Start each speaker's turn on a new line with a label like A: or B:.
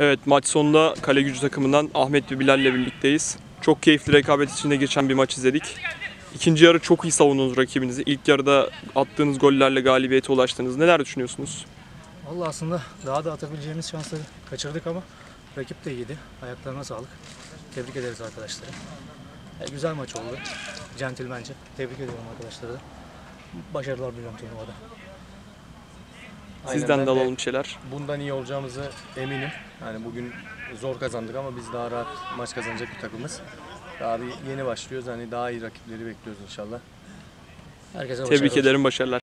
A: Evet maç sonunda kale gücü takımından Ahmet ve Bilal ile birlikteyiz. Çok keyifli rekabet içinde geçen bir maç izledik. İkinci yarı çok iyi savundunuz rakibinizi. İlk yarıda attığınız gollerle galibiyete ulaştınız. Neler düşünüyorsunuz?
B: Vallahi aslında daha da atabileceğimiz şansları kaçırdık ama rakip de iyiydi. Ayaklarına sağlık. Tebrik ederiz arkadaşları. E, güzel maç oldu. Centilmence. Tebrik ediyorum arkadaşları da. Başarılar diliyorum turnuvada.
A: Sizden de alalım şeyler.
C: Bundan iyi olacağımızı eminim. Yani bugün zor kazandık ama biz daha rahat maç kazanacak bir takımız. Daha bir yeni başlıyoruz. Hani daha iyi rakipleri bekliyoruz inşallah.
B: Herkese
A: Tebrik
B: başarılar.
A: ederim, başarılar.